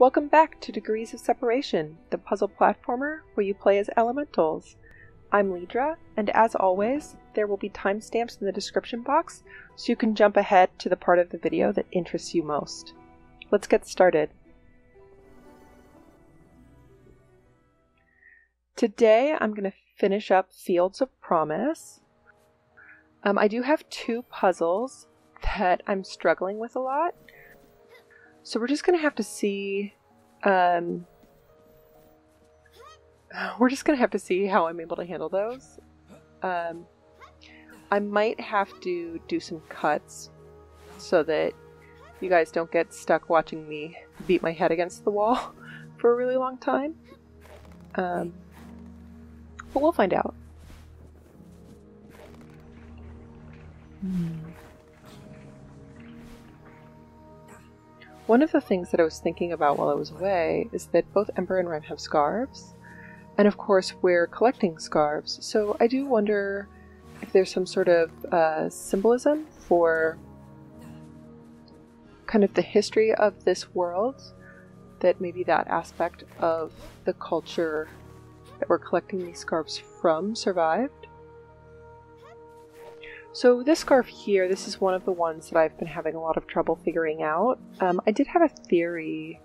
Welcome back to Degrees of Separation, the puzzle platformer where you play as elementals. I'm Lydra, and as always, there will be timestamps in the description box so you can jump ahead to the part of the video that interests you most. Let's get started. Today I'm going to finish up Fields of Promise. Um, I do have two puzzles that I'm struggling with a lot. So we're just going to have to see. Um, we're just going to have to see how I'm able to handle those. Um, I might have to do some cuts so that you guys don't get stuck watching me beat my head against the wall for a really long time. Um, but we'll find out. Hmm. One of the things that I was thinking about while I was away is that both Ember and Rime have scarves. And of course, we're collecting scarves, so I do wonder if there's some sort of uh, symbolism for kind of the history of this world, that maybe that aspect of the culture that we're collecting these scarves from survived. So this scarf here, this is one of the ones that I've been having a lot of trouble figuring out. Um, I did have a theory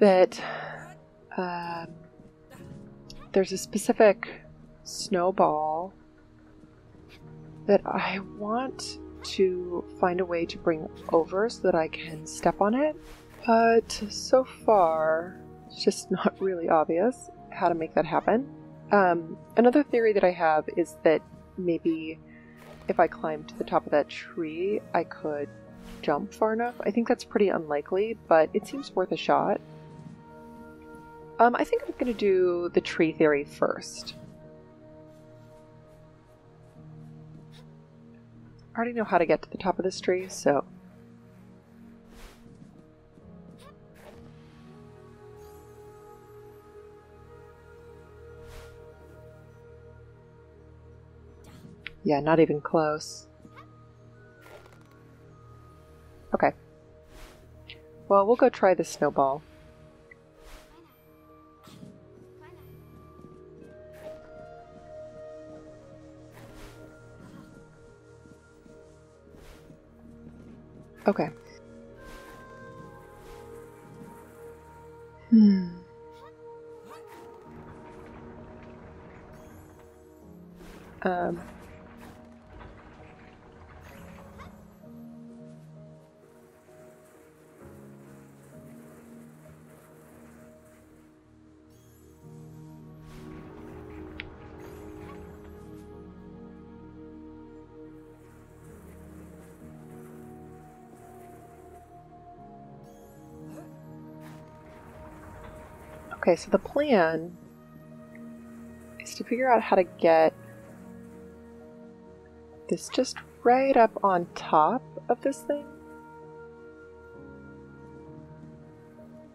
that um, there's a specific snowball that I want to find a way to bring over so that I can step on it. But so far, it's just not really obvious how to make that happen. Um, another theory that I have is that maybe if I climbed to the top of that tree, I could jump far enough. I think that's pretty unlikely, but it seems worth a shot. Um, I think I'm going to do the tree theory first. I already know how to get to the top of this tree, so Yeah, not even close. Okay. Well, we'll go try the snowball. Okay. Hmm. Um... Okay, so the plan is to figure out how to get this just right up on top of this thing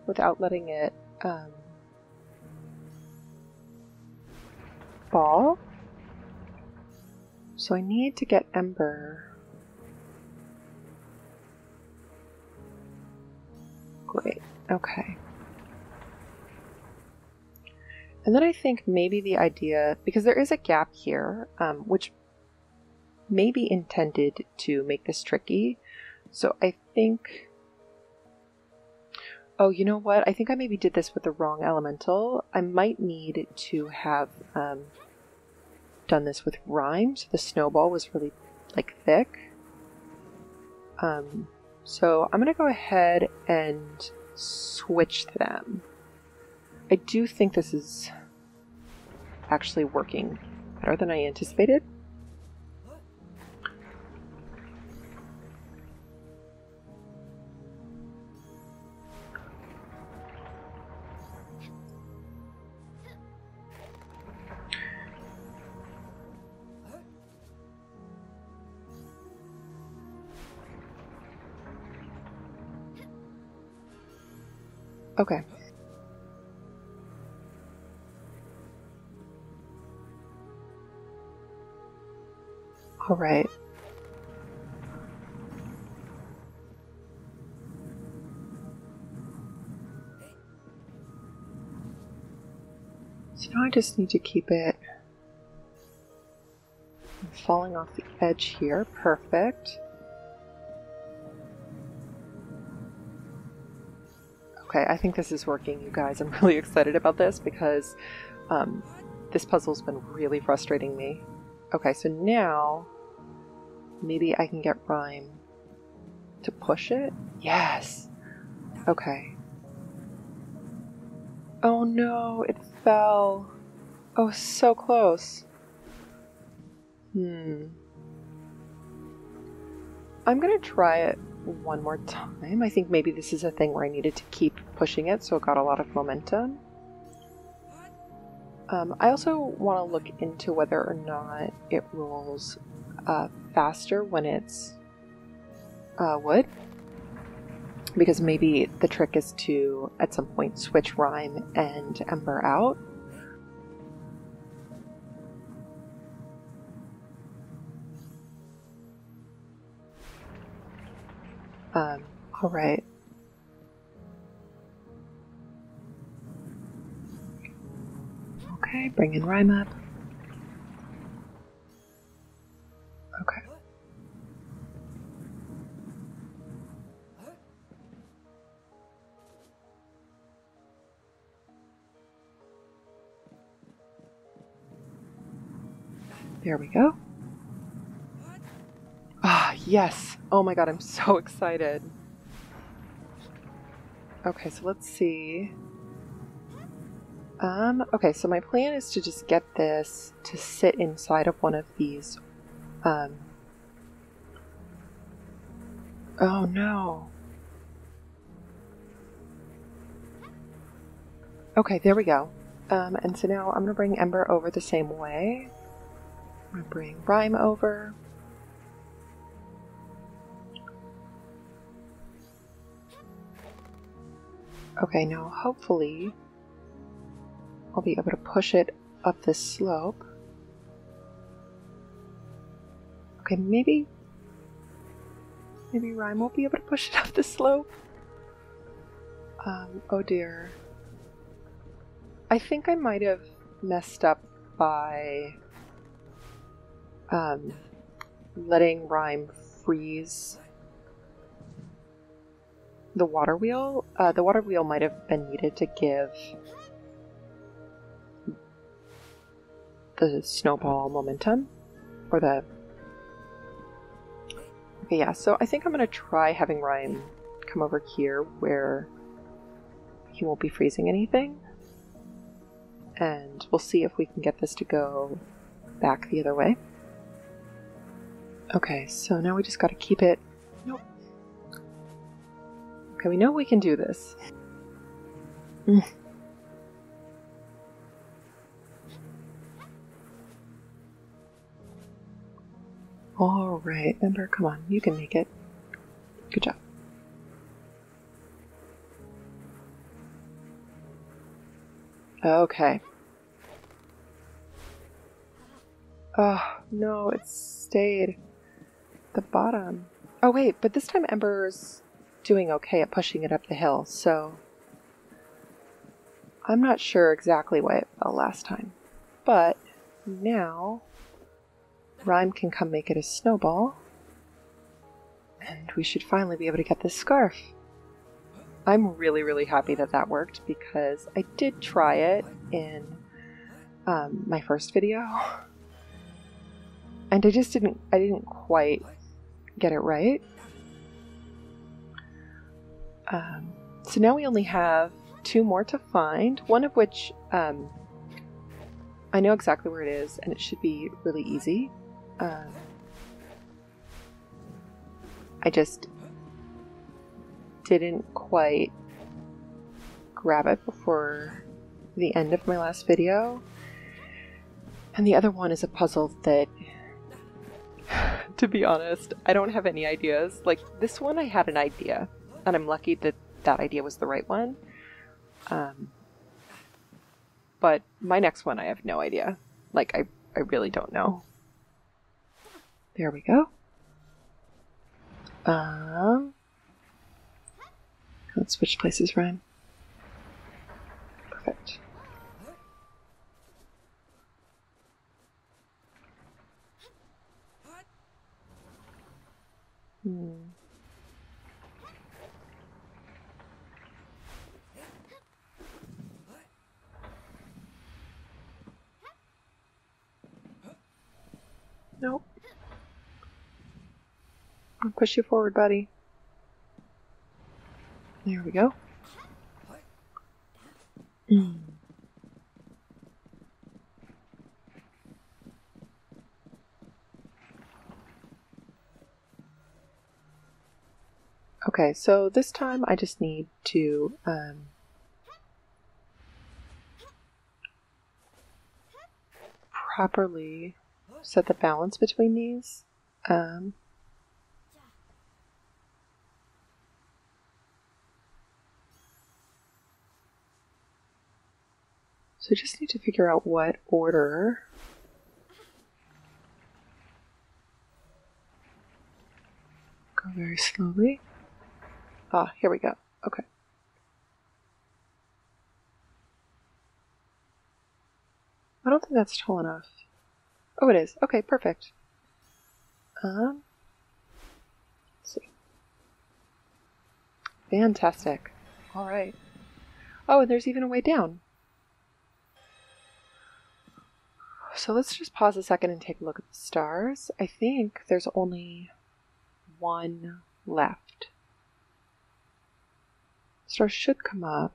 without letting it um, fall. So I need to get Ember. Great, okay. And then I think maybe the idea, because there is a gap here, um, which may be intended to make this tricky. So I think. Oh, you know what? I think I maybe did this with the wrong elemental. I might need to have um, done this with Rime, so the snowball was really like thick. Um, so I'm gonna go ahead and switch them. I do think this is actually working better than I anticipated. Okay. right. So now I just need to keep it I'm falling off the edge here. Perfect. Okay, I think this is working, you guys. I'm really excited about this because um, this puzzle's been really frustrating me. Okay, so now maybe I can get Rime to push it? Yes! Okay. Oh no, it fell. Oh, so close. Hmm. I'm gonna try it one more time. I think maybe this is a thing where I needed to keep pushing it so it got a lot of momentum. Um, I also want to look into whether or not it rolls uh, faster when it's uh, wood. Because maybe the trick is to, at some point, switch Rime and Ember out. Um, alright. Okay, bring in Rime up. There we go. Ah, yes. Oh my god, I'm so excited. Okay, so let's see. Um, okay, so my plan is to just get this to sit inside of one of these. Um. Oh no. Okay, there we go. Um, and so now I'm gonna bring Ember over the same way. I'm gonna bring Rime over. Okay, now hopefully I'll be able to push it up this slope. Okay, maybe maybe Rime won't be able to push it up the slope. Um, oh dear. I think I might have messed up by um, letting Rime freeze the water wheel. Uh, the water wheel might have been needed to give the snowball momentum, or the. Okay, yeah. So I think I'm gonna try having Rime come over here where he won't be freezing anything, and we'll see if we can get this to go back the other way. Okay, so now we just gotta keep it. Nope. Okay, we know we can do this. Mm. All right, Ember, come on, you can make it. Good job. Okay. Oh, no, it stayed the bottom. Oh, wait, but this time Ember's doing okay at pushing it up the hill, so I'm not sure exactly why it fell last time. But now Rime can come make it a snowball, and we should finally be able to get this scarf. I'm really, really happy that that worked because I did try it in um, my first video, and I just didn't. I didn't quite get it right. Um, so now we only have two more to find, one of which um, I know exactly where it is, and it should be really easy. Um, I just didn't quite grab it before the end of my last video. And the other one is a puzzle that, to be honest, I don't have any ideas. Like, this one I had an idea, and I'm lucky that that idea was the right one. Um, but my next one, I have no idea. Like, I, I really don't know. There we go. Um, let's switch places, Ryan. Perfect. Hmm. Nope. I'll push you forward, buddy. There we go. Okay, so this time I just need to um, properly set the balance between these. Um, so I just need to figure out what order. Go very slowly. Ah, here we go. Okay. I don't think that's tall enough. Oh, it is. Okay, perfect. Um, let's see. Fantastic. All right. Oh, and there's even a way down. So let's just pause a second and take a look at the stars. I think there's only one left. Stars should come up.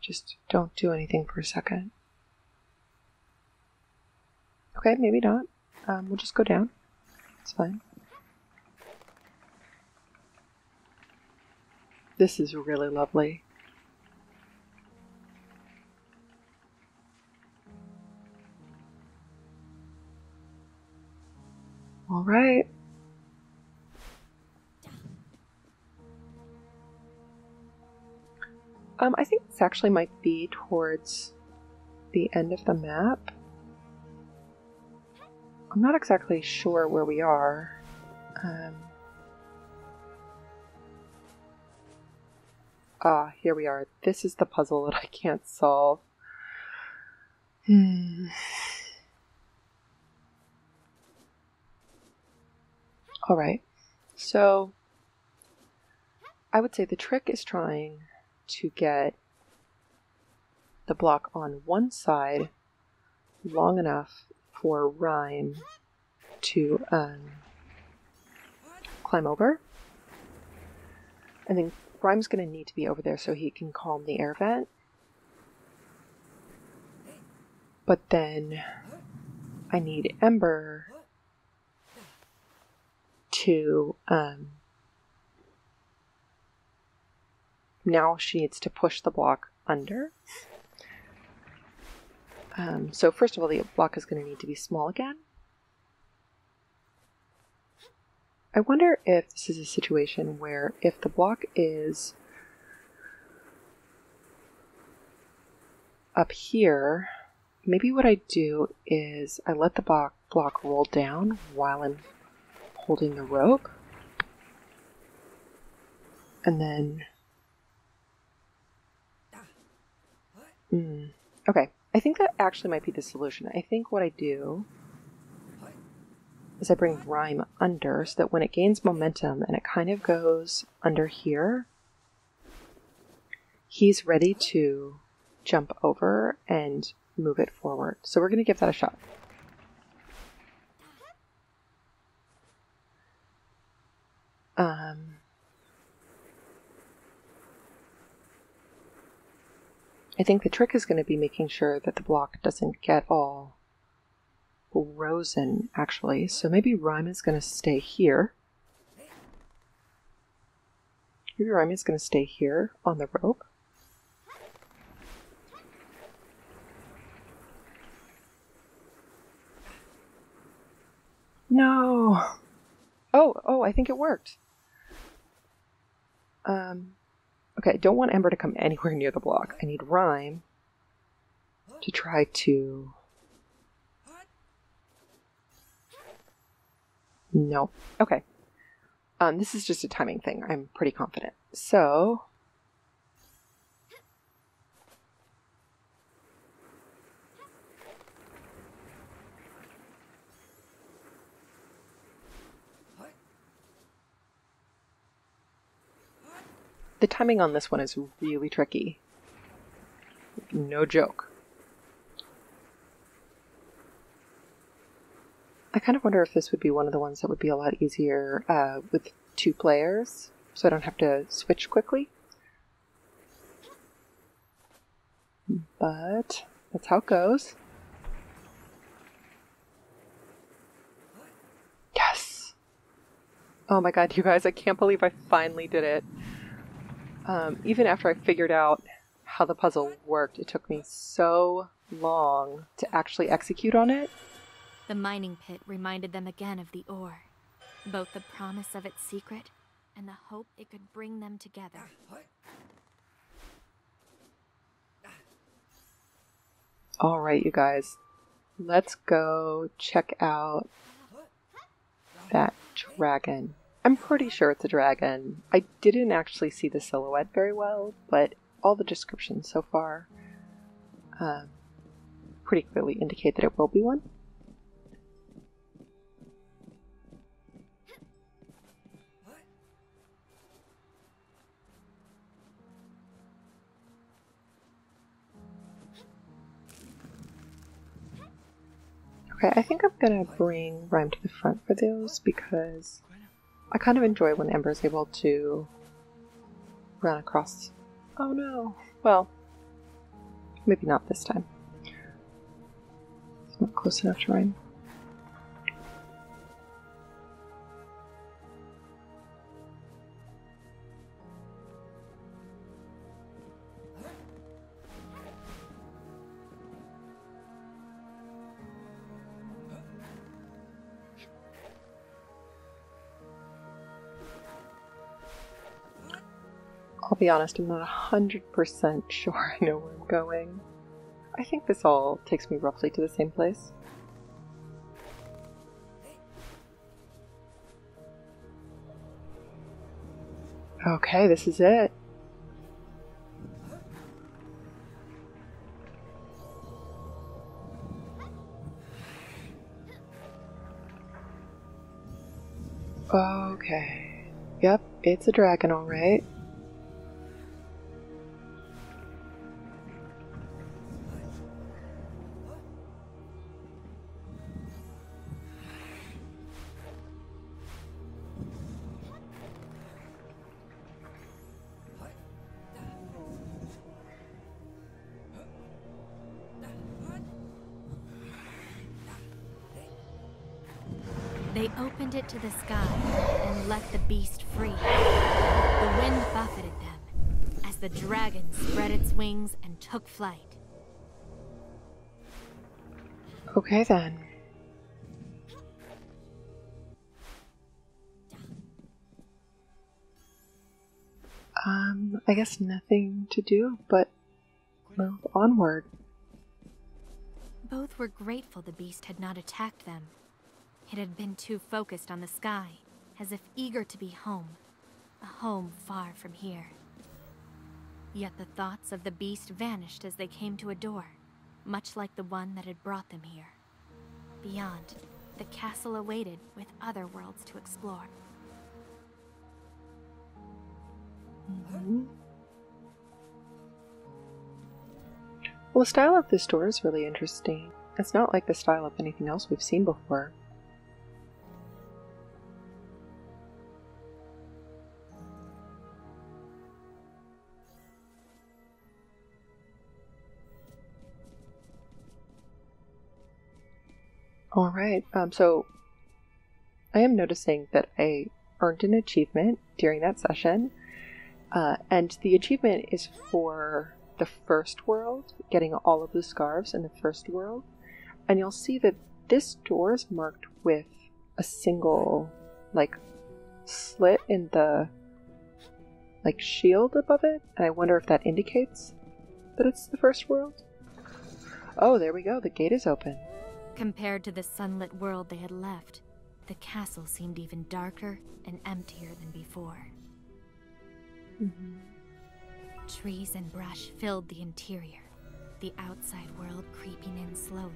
Just don't do anything for a second. Okay, maybe not. Um, we'll just go down. It's fine. This is really lovely. All right. Um, I think this actually might be towards the end of the map. I'm not exactly sure where we are. Um, ah, here we are. This is the puzzle that I can't solve. Hmm. All right. So I would say the trick is trying to get the block on one side long enough for Rime to um, climb over. And then Rime's going to need to be over there so he can calm the air vent. But then I need Ember to um, now she needs to push the block under. Um, so first of all, the block is going to need to be small again. I wonder if this is a situation where if the block is up here, maybe what I do is I let the block, block roll down while I'm holding the rope. And then... Mm, okay, I think that actually might be the solution. I think what I do is I bring Rime under so that when it gains momentum and it kind of goes under here, he's ready to jump over and move it forward. So we're going to give that a shot. Um, I think the trick is going to be making sure that the block doesn't get all frozen, actually. So maybe Rime is going to stay here. Maybe Rime is going to stay here on the rope. No. Oh, oh, I think it worked. Um, Okay, I don't want Ember to come anywhere near the block. I need Rime to try to... No. Okay. Um, this is just a timing thing. I'm pretty confident. So... The timing on this one is really tricky. No joke. I kind of wonder if this would be one of the ones that would be a lot easier uh, with two players, so I don't have to switch quickly. But that's how it goes. Yes! Oh my god, you guys, I can't believe I finally did it. Um, even after I figured out how the puzzle worked, it took me so long to actually execute on it. The mining pit reminded them again of the ore, both the promise of its secret and the hope it could bring them together. All right, you guys, let's go check out that dragon. I'm pretty sure it's a dragon. I didn't actually see the silhouette very well, but all the descriptions so far um, pretty clearly indicate that it will be one. Okay, I think I'm gonna bring Rime to the front for those because I kind of enjoy when Ember's able to run across. Oh no. Well, maybe not this time. It's not close enough to Rime. I'll be honest, I'm not 100% sure I know where I'm going. I think this all takes me roughly to the same place. Okay, this is it. Okay. Yep, it's a dragon, alright. To the sky and let the beast free. The wind buffeted them as the dragon spread its wings and took flight. Okay then. Um, I guess nothing to do but move onward. Both were grateful the beast had not attacked them. It had been too focused on the sky, as if eager to be home, a home far from here. Yet the thoughts of the beast vanished as they came to a door, much like the one that had brought them here. Beyond, the castle awaited with other worlds to explore. Well, the style of this door is really interesting. It's not like the style of anything else we've seen before. All right. Um, so I am noticing that I earned an achievement during that session, uh, and the achievement is for the first world, getting all of the scarves in the first world. And you'll see that this door is marked with a single, like, slit in the, like, shield above it. And I wonder if that indicates that it's the first world. Oh, there we go. The gate is open. Compared to the sunlit world they had left, the castle seemed even darker and emptier than before. Mm-hmm. Trees and brush filled the interior, the outside world creeping in slowly.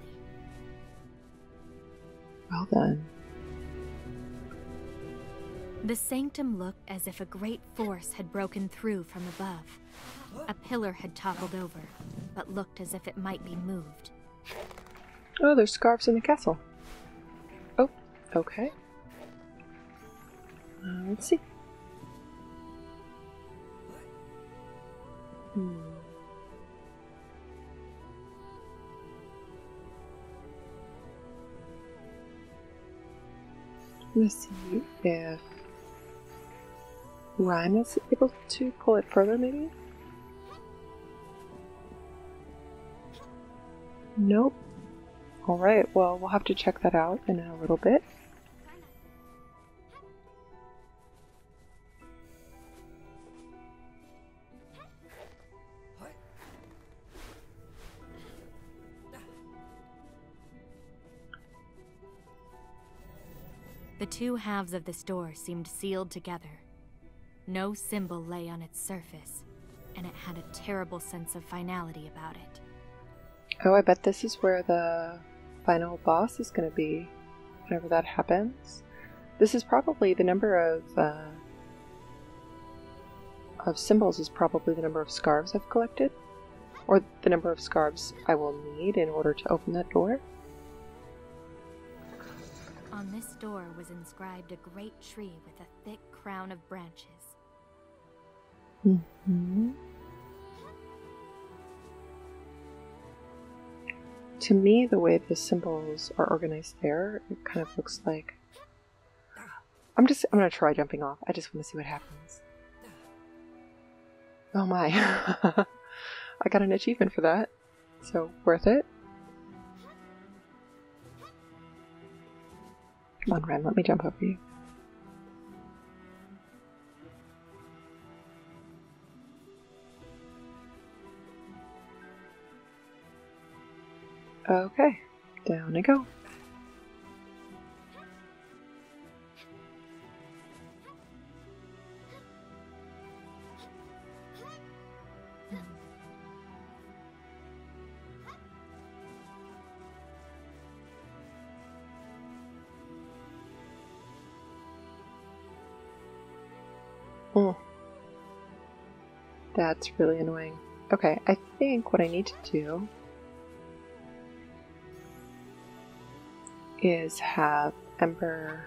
Well then. The sanctum looked as if a great force had broken through from above. A pillar had toppled over, but looked as if it might be moved. Oh, there's scarves in the castle. Oh, okay. Uh, let's see. Hmm. Let's see if Rime is able to pull it further, maybe? Nope. Alright, well, we'll have to check that out in a little bit. The two halves of this door seemed sealed together. No symbol lay on its surface, and it had a terrible sense of finality about it. Oh, I bet this is where the final boss is going to be whenever that happens. This is probably the number of uh, of symbols is probably the number of scarves I've collected, or the number of scarves I will need in order to open that door. On this door was inscribed a great tree with a thick crown of branches. Mm-hmm. To me, the way the symbols are organized there, it kind of looks like. I'm just. I'm gonna try jumping off. I just want to see what happens. Oh my. I got an achievement for that. So, worth it. Come on, Ren, let me jump over you. Okay, down I go. Mm. That's really annoying. Okay, I think what I need to do is have Ember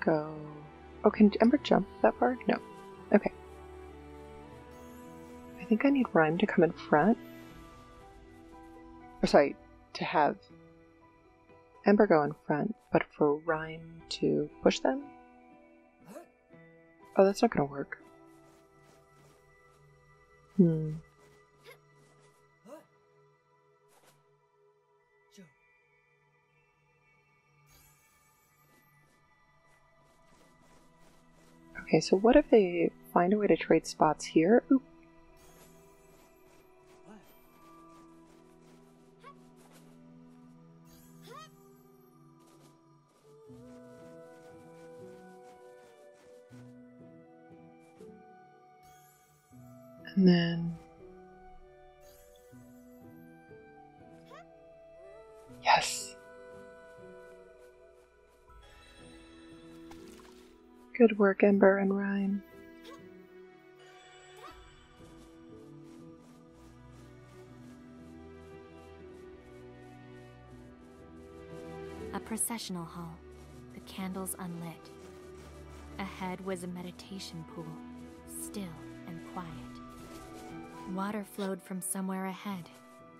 go. Oh, can Ember jump that far? No. Okay. I think I need Rime to come in front. Or sorry, to have Ember go in front, but for Rime to push them? Oh, that's not gonna work. Hmm. Okay, so what if they find a way to trade spots here? Oop. And then Yes. Good work, Ember and Rime. A processional hall, the candles unlit. Ahead was a meditation pool, still and quiet. Water flowed from somewhere ahead.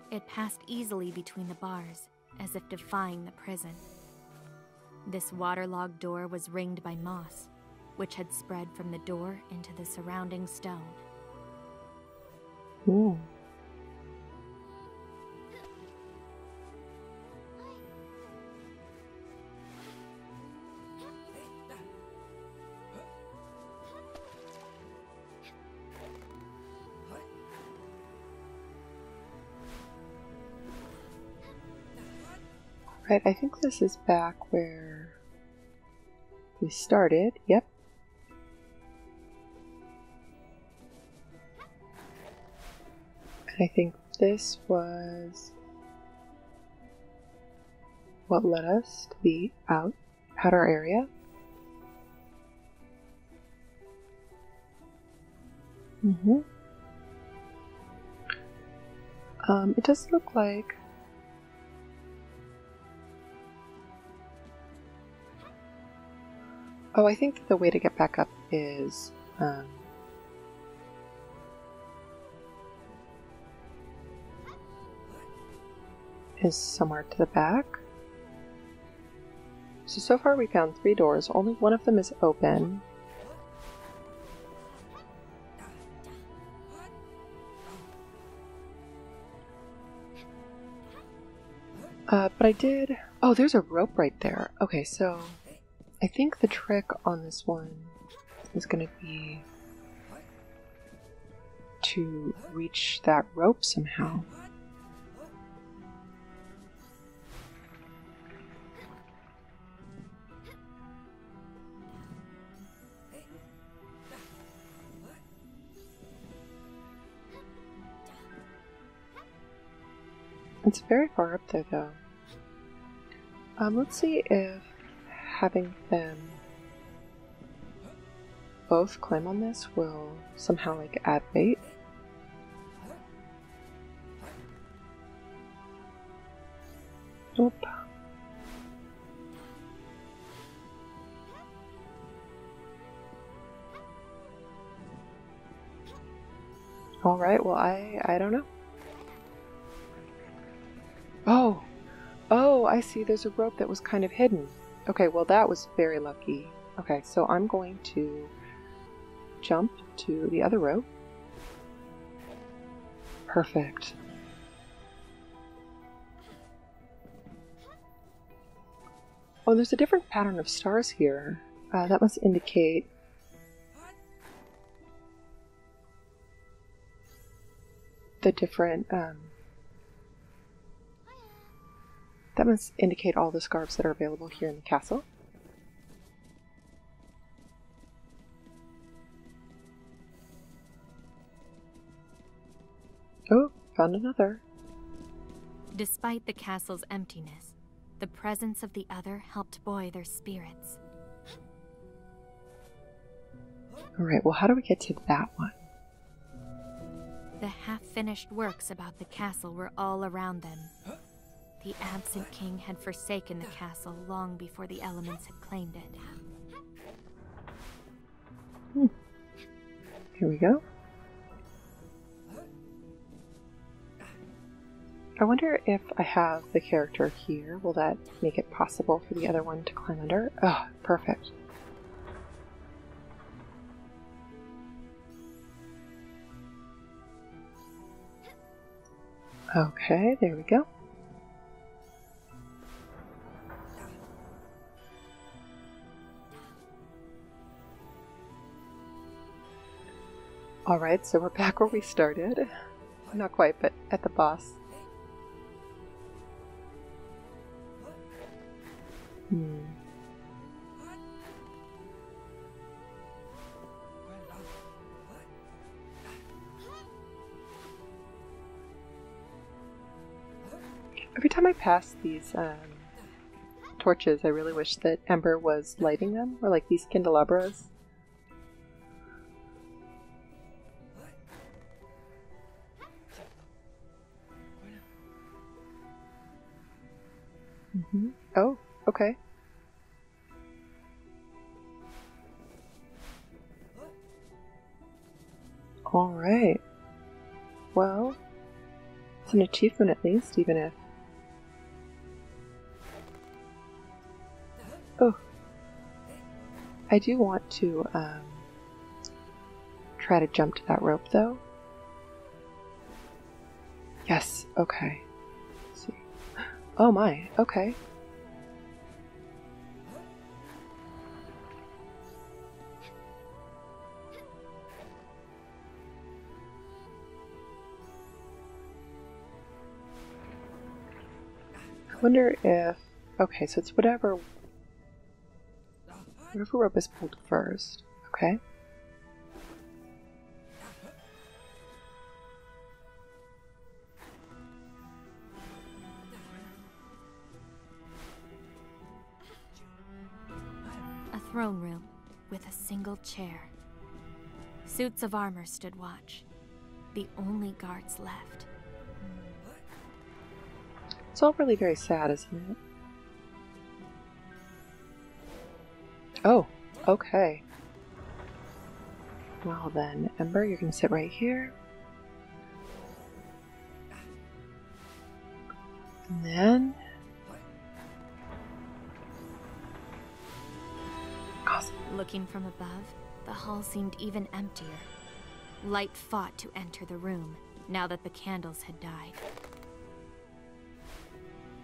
It passed easily between the bars, as if defying the prison. This waterlogged door was ringed by moss, which had spread from the door into the surrounding stone. Ooh. Right, I think this is back where we started. Yep. I think this was what led us to be out at our area. Mm-hmm. Um, it does look like Oh, I think the way to get back up is um, is somewhere to the back. So, so far we found three doors. Only one of them is open. Uh, but I did... Oh, there's a rope right there. Okay, so I think the trick on this one is going to be to reach that rope somehow. It's very far up there, though. Um, let's see if having them both climb on this will somehow like add weight. Nope. All right. Well, I I don't know. Oh, oh! I see. There's a rope that was kind of hidden. Okay. Well, that was very lucky. Okay, so I'm going to jump to the other rope. Perfect. Oh, there's a different pattern of stars here. Uh, that must indicate the different. Um, that must indicate all the scarves that are available here in the castle. Oh, found another. Despite the castle's emptiness, the presence of the other helped buoy their spirits. Alright, well, how do we get to that one? The half finished works about the castle were all around them. The absent king had forsaken the castle long before the elements had claimed it. Hmm. Here we go. I wonder if I have the character here, will that make it possible for the other one to climb under? Oh, perfect. Okay, there we go. Alright, so we're back where we started. Not quite, but at the boss. Hmm. Every time I pass these um, torches, I really wish that Ember was lighting them, or like these candelabras. Okay. Alright. Well, it's an achievement at least, even if. Oh. I do want to um, try to jump to that rope though. Yes, okay. Let's see. Oh my, okay. Wonder if... Okay, so it's whatever... Whatever rope is pulled first. Okay. A throne room with a single chair. Suits of armor stood watch. The only guards left. It's all really very sad, isn't it? Oh, okay. Well then, Ember, you're gonna sit right here. And then. Awesome. Looking from above, the hall seemed even emptier. Light fought to enter the room, now that the candles had died.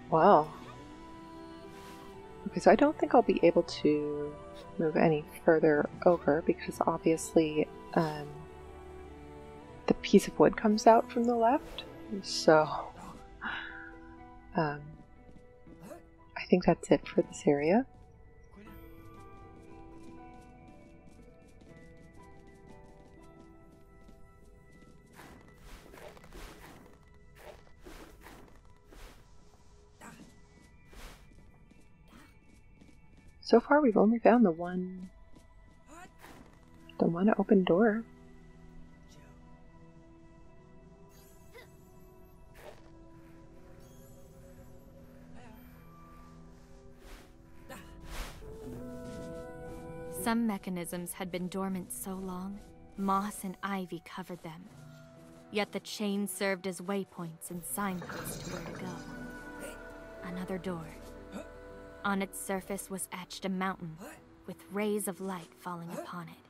Wow. Okay, so I don't think I'll be able to move any further over because obviously um, the piece of wood comes out from the left. So um, I think that's it for this area. So far, we've only found the one, the one open door. Some mechanisms had been dormant so long, moss and ivy covered them. Yet the chain served as waypoints and signposts to where to go. Another door. On its surface was etched a mountain, with rays of light falling upon it.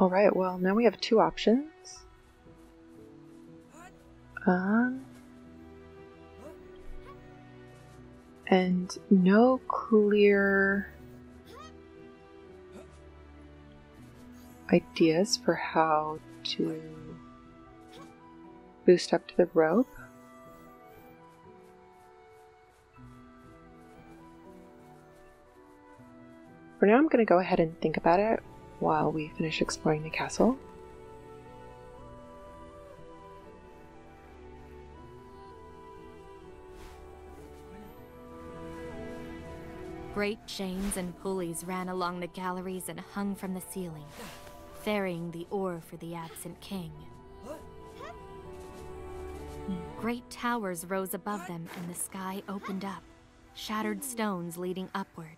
Alright, well, now we have two options. Um, and no clear ideas for how to boost up to the rope. Now, I'm going to go ahead and think about it while we finish exploring the castle. Great chains and pulleys ran along the galleries and hung from the ceiling, ferrying the ore for the absent king. Great towers rose above them, and the sky opened up, shattered stones leading upward.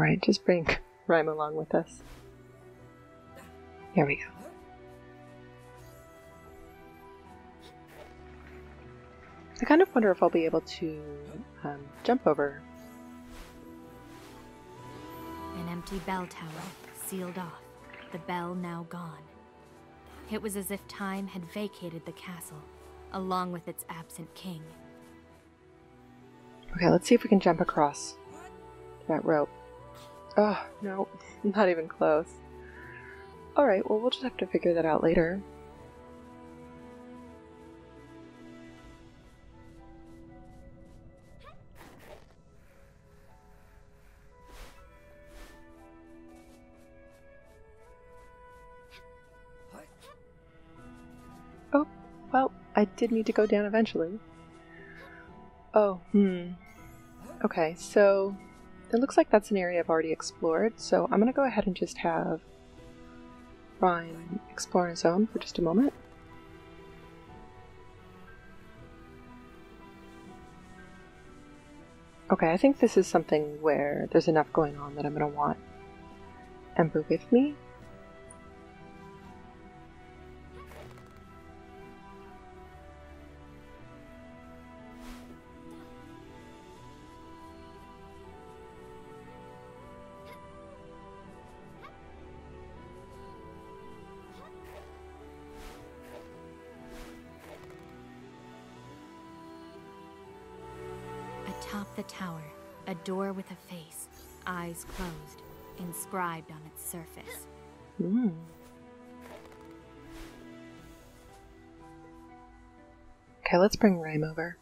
Alright, just bring Rime along with us. Here we go. I kind of wonder if I'll be able to um, jump over. An empty bell tower, sealed off, the bell now gone. It was as if time had vacated the castle, along with its absent king. Okay, let's see if we can jump across that rope. Oh, no, not even close. Alright, well, we'll just have to figure that out later. Oh, well, I did need to go down eventually. Oh, hmm. Okay, so it looks like that's an area I've already explored, so I'm going to go ahead and just have Rime explore on his own for just a moment. Okay, I think this is something where there's enough going on that I'm going to want Ember with me. Closed, inscribed on its surface. Hmm. Okay, let's bring Rime over.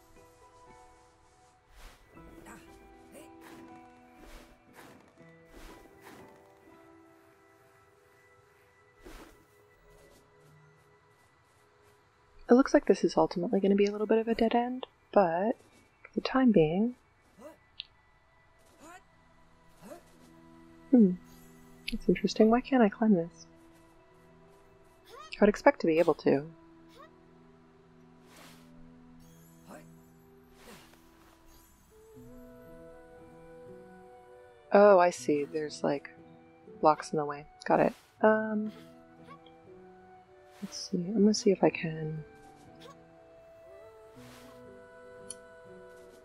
It looks like this is ultimately going to be a little bit of a dead end, but for the time being. Hmm. That's interesting. Why can't I climb this? I would expect to be able to. Oh, I see. There's like blocks in the way. Got it. Um, let's see. I'm gonna see if I can.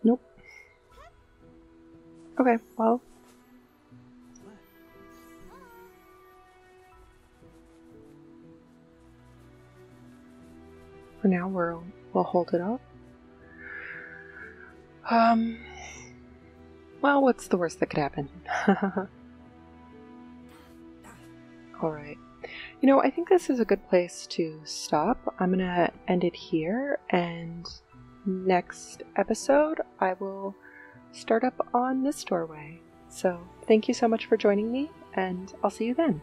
Nope. Okay. Well, For now, we'll, we'll hold it up. Um. Well, what's the worst that could happen? Alright. You know, I think this is a good place to stop. I'm gonna end it here, and next episode, I will start up on this doorway. So, thank you so much for joining me, and I'll see you then.